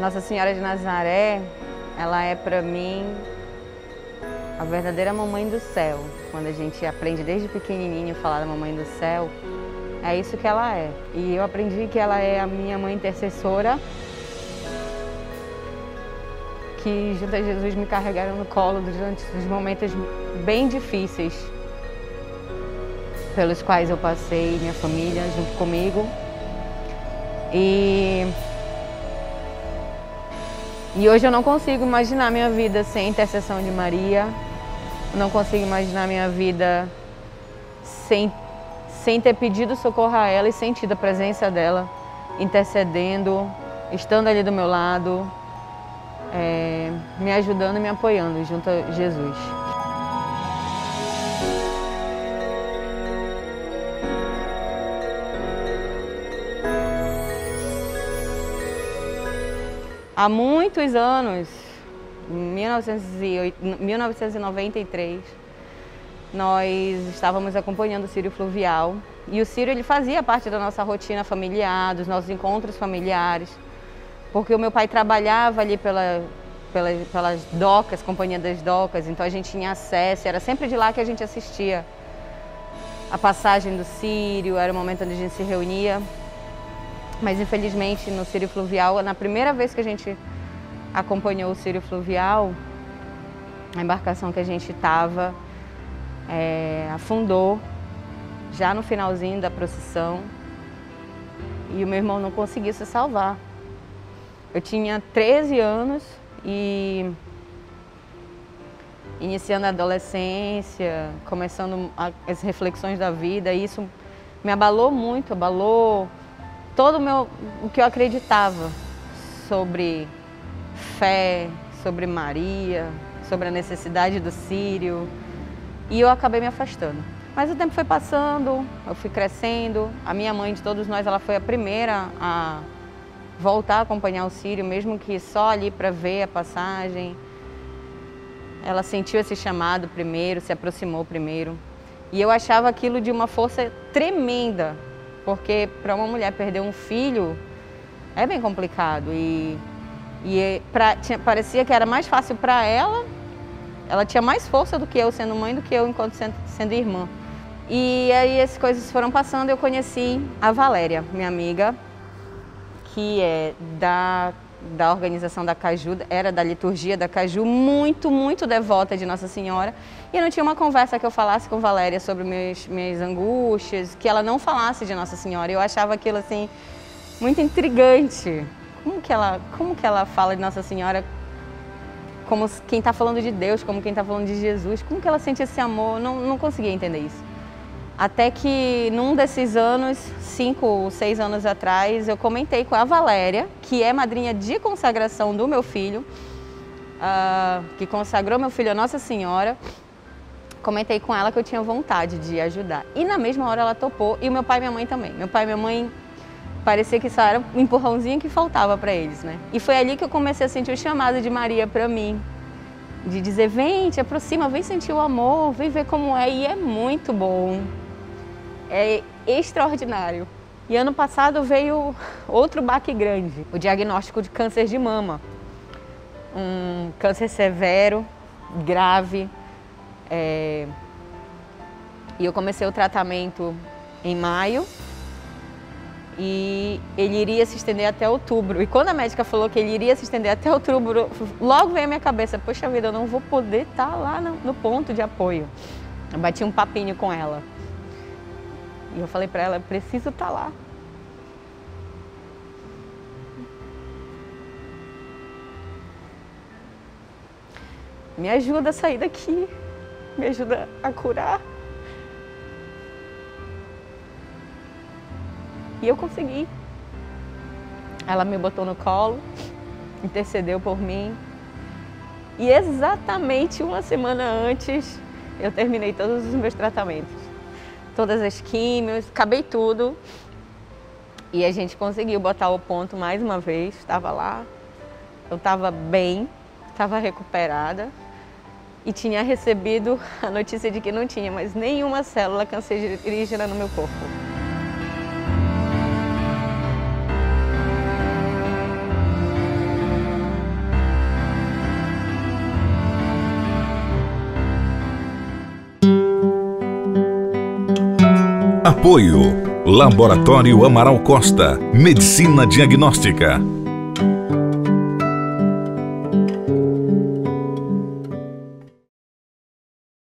Nossa Senhora de Nazaré, ela é para mim a verdadeira mamãe do céu. Quando a gente aprende desde pequenininho a falar da mamãe do céu, é isso que ela é. E eu aprendi que ela é a minha mãe intercessora, que junto a Jesus me carregaram no colo durante os momentos bem difíceis pelos quais eu passei, minha família junto comigo. E e hoje eu não consigo imaginar minha vida sem intercessão de Maria. Eu não consigo imaginar minha vida sem, sem ter pedido socorro a ela e sentido a presença dela, intercedendo, estando ali do meu lado, é, me ajudando e me apoiando junto a Jesus. Há muitos anos, em 1993, nós estávamos acompanhando o Círio Fluvial. E o Círio ele fazia parte da nossa rotina familiar, dos nossos encontros familiares, porque o meu pai trabalhava ali pela, pela, pelas docas, Companhia das Docas, então a gente tinha acesso, era sempre de lá que a gente assistia a passagem do Círio, era o momento onde a gente se reunia mas infelizmente no Círio Fluvial, na primeira vez que a gente acompanhou o Círio Fluvial, a embarcação que a gente estava é, afundou já no finalzinho da procissão e o meu irmão não conseguiu se salvar. Eu tinha 13 anos e iniciando a adolescência, começando as reflexões da vida, e isso me abalou muito, abalou todo o, meu, o que eu acreditava sobre fé, sobre Maria, sobre a necessidade do Sírio. E eu acabei me afastando. Mas o tempo foi passando, eu fui crescendo. A minha mãe de todos nós, ela foi a primeira a voltar a acompanhar o Sírio, mesmo que só ali para ver a passagem. Ela sentiu esse chamado primeiro, se aproximou primeiro. E eu achava aquilo de uma força tremenda, porque para uma mulher perder um filho é bem complicado e, e é pra, tinha, parecia que era mais fácil para ela, ela tinha mais força do que eu sendo mãe do que eu enquanto sendo, sendo irmã. E aí as coisas foram passando eu conheci a Valéria, minha amiga, que é da da organização da Caju, era da liturgia da Caju, muito, muito devota de Nossa Senhora. E não tinha uma conversa que eu falasse com Valéria sobre meus, minhas angústias, que ela não falasse de Nossa Senhora. Eu achava aquilo assim muito intrigante. Como que ela, como que ela fala de Nossa Senhora como quem está falando de Deus, como quem está falando de Jesus? Como que ela sente esse amor? Não, não conseguia entender isso. Até que num desses anos, cinco ou seis anos atrás, eu comentei com a Valéria, que é madrinha de consagração do meu filho, uh, que consagrou meu filho a Nossa Senhora. Comentei com ela que eu tinha vontade de ajudar. E na mesma hora ela topou, e o meu pai e minha mãe também. Meu pai e minha mãe parecia que só era um empurrãozinho que faltava para eles, né? E foi ali que eu comecei a sentir o chamado de Maria para mim, de dizer: vem, te aproxima, vem sentir o amor, vem ver como é. E é muito bom é extraordinário. E ano passado veio outro baque grande, o diagnóstico de câncer de mama. Um câncer severo, grave. É... E eu comecei o tratamento em maio e ele iria se estender até outubro. E quando a médica falou que ele iria se estender até outubro, logo veio a minha cabeça, poxa vida, eu não vou poder estar lá no ponto de apoio. Eu bati um papinho com ela. E eu falei para ela, preciso estar tá lá. Me ajuda a sair daqui, me ajuda a curar. E eu consegui. Ela me botou no colo, intercedeu por mim. E exatamente uma semana antes eu terminei todos os meus tratamentos todas as químios, acabei tudo. E a gente conseguiu botar o ponto mais uma vez, estava lá, eu estava bem, estava recuperada e tinha recebido a notícia de que não tinha mais nenhuma célula cancerígena no meu corpo. Apoio. Laboratório Amaral Costa. Medicina Diagnóstica.